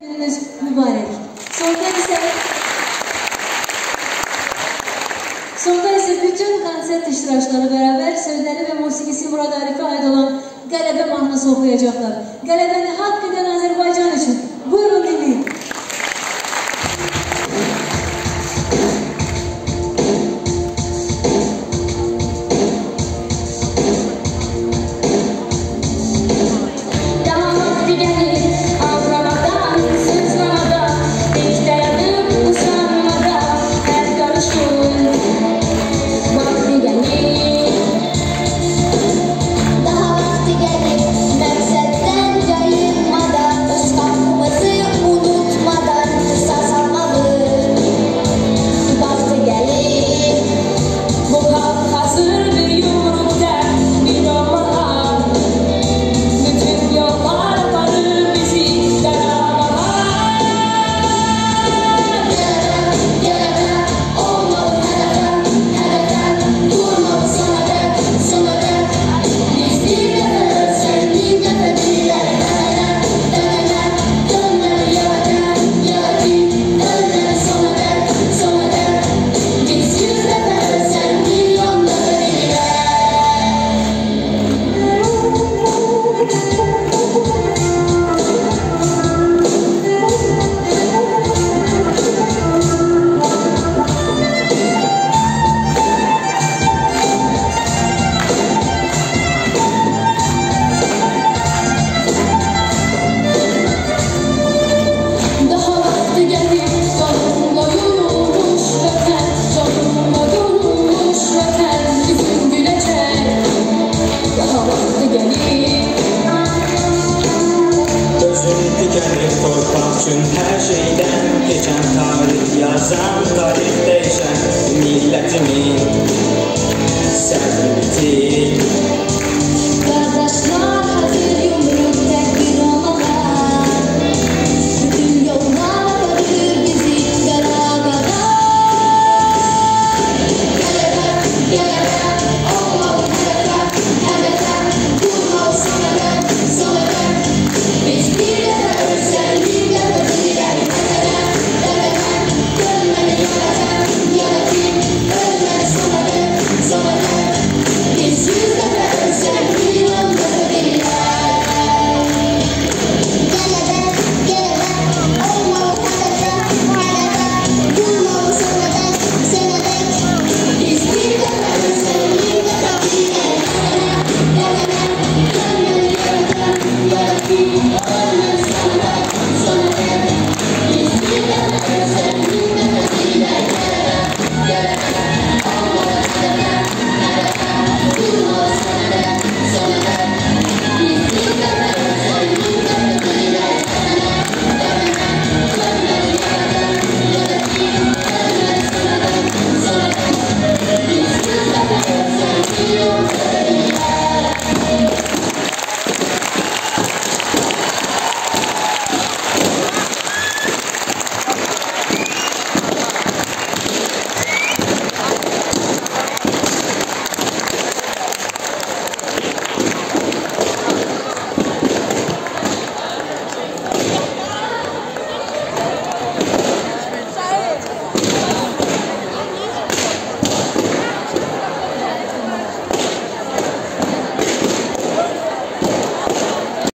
Gününüz mübarək. Sonda isə Sonda isə bütün konsert iştirakçıları bərabər sözləri və musiqisi Murad Arifə aid olan qələbə mahnısı oxuyacaqlar. Qələbəni haqq edən Azərbaycan üçün Kömür korkmak tüm her şeyden Geçen tarih yazan tarihte